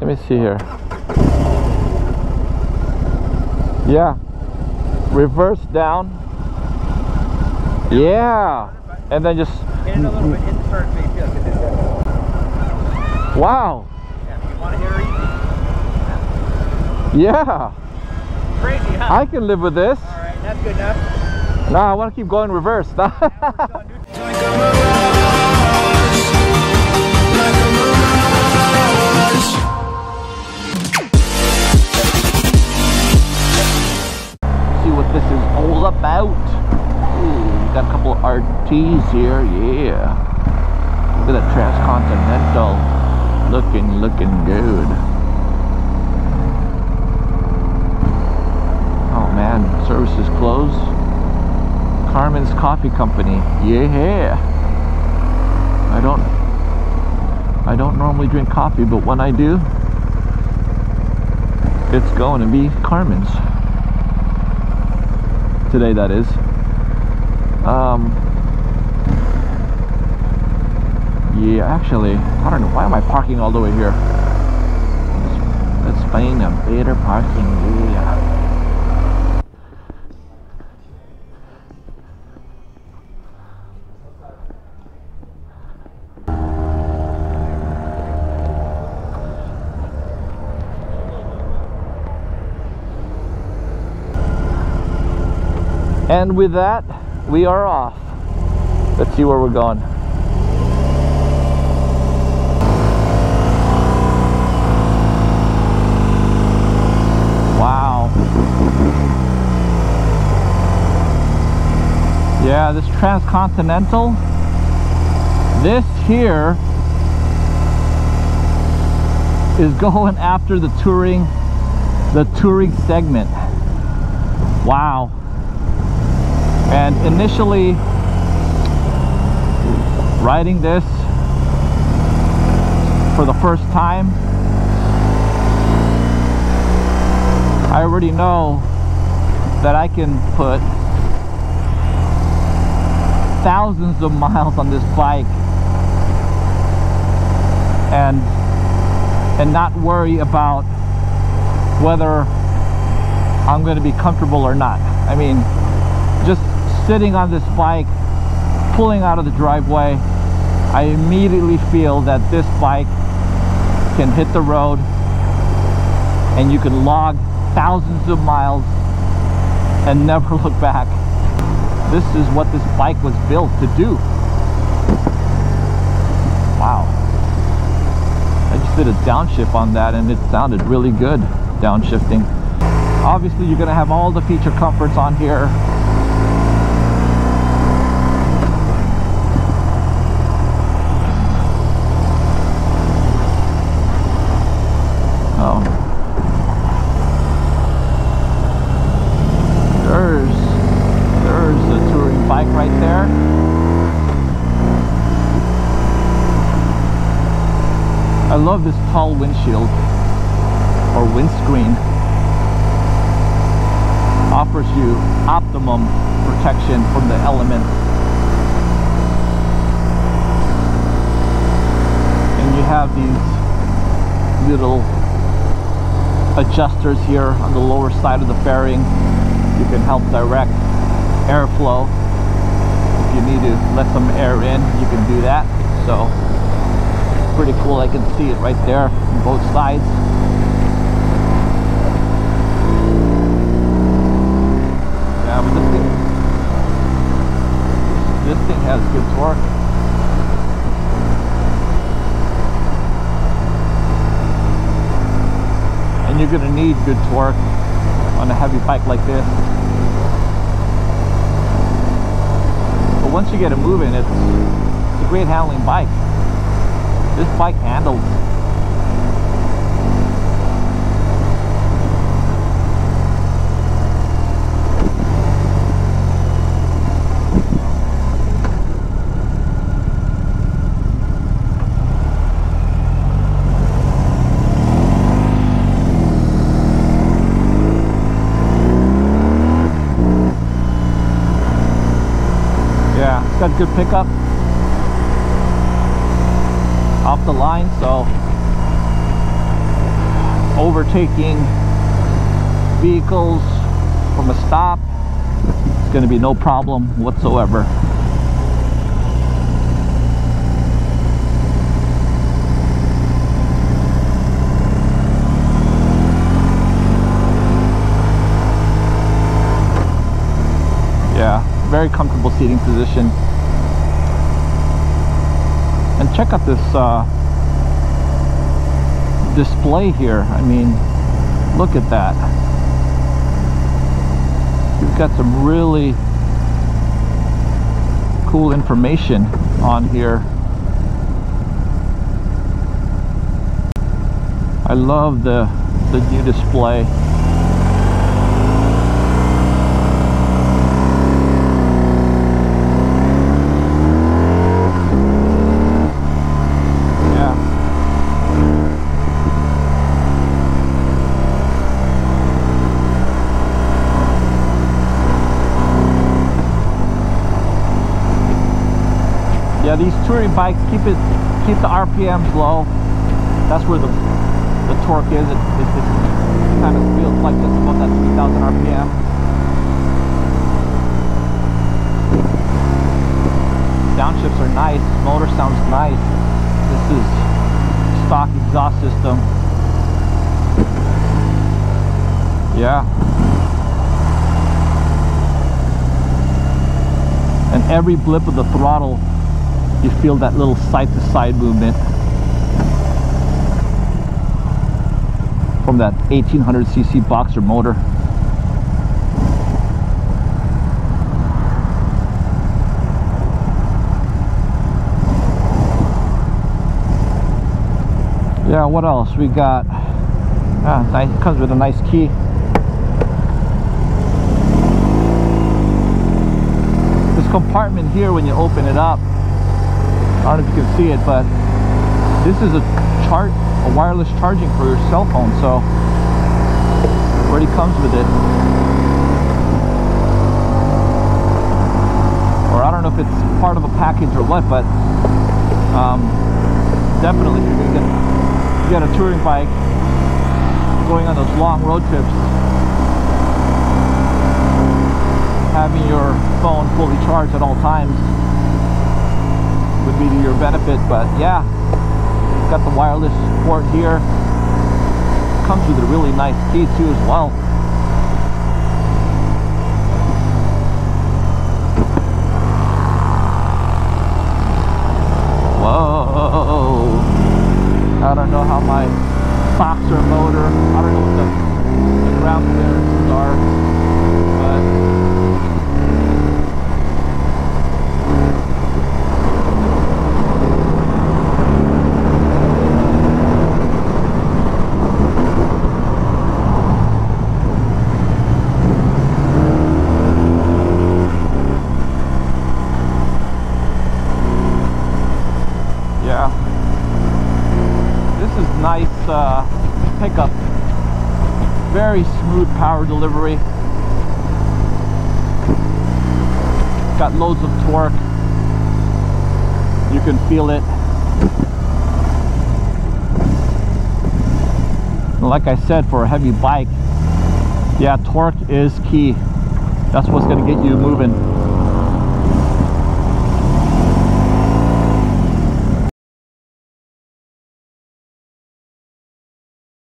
Let me see here. Yeah. Reverse down. Yeah. And then just Hit a little bit, hit the start phase, yeah, 'cause it's, wow. yeah, if you want to hit easy. Yeah. Crazy, huh? I can live with this. All right, that's good enough. No, I want to keep going reverse. what this is all about. Ooh, got a couple of RTs here, yeah. Look at that Transcontinental. Looking, looking good. Oh man, service is closed. Carmen's Coffee Company, yeah. I don't, I don't normally drink coffee, but when I do, it's going to be Carmen's today that is. Um yeah actually I don't know. Why am I parking all the way here? Let's, find a better parking yeah And with that, we are off. Let's see where we're going. Wow. Yeah, this transcontinental, this here is going after the touring, the touring segment. Wow and initially riding this for the first time I already know that I can put thousands of miles on this bike and and not worry about whether I'm going to be comfortable or not. I mean just sitting on this bike pulling out of the driveway I immediately feel that this bike can hit the road and you can log thousands of miles and never look back. This is what this bike was built to do. Wow. I just did a downshift on that and it sounded really good downshifting. Obviously you're gonna have all the feature comforts on here Oh. There's there's the touring bike right there. I love this tall windshield or windscreen. Offers you optimum protection from the elements. And you have these little adjusters here on the lower side of the fairing you can help direct airflow if you need to let some air in you can do that so pretty cool. I can see it right there on both sides. Yeah but this thing this thing has good torque. And you're going to need good torque on a heavy bike like this. But once you get it moving it's, it's a great handling bike this bike handles. Yeah it's got good pickup off the line so overtaking vehicles from a stop. It's going to be no problem whatsoever. Yeah, very comfortable seating position. And check out this uh, display here. I mean, look at that. You've got some really cool information on here. I love the the new display. Yeah. Yeah, these touring bikes keep it keep the RPMs low. That's where the the torque is. It, it, it kind of feels like it's about that 3,000 RPM. Downshifts are nice. Motor sounds nice. This is stock exhaust system. Yeah. And every blip of the throttle you feel that little side to side movement from that 1800 cc boxer motor. Yeah what else? We got ah, nice comes with a nice key. This compartment here when you open it up I don't know if you can see it, but this is a chart, a wireless charging for your cell phone. So it already comes with it. Or I don't know if it's part of a package or what, but um, definitely you're gonna get, get a touring bike going on those long road trips, having your phone fully charged at all times be to your benefit but yeah. Got the wireless port here. Comes with a really nice key too as well whoa I don't know how my boxer motor I don't know what the, the ground clearances are but yeah this is nice uh, pickup. Very smooth power delivery. Got loads of torque. You can feel it. Like I said for a heavy bike yeah torque is key. That's what's going to get you moving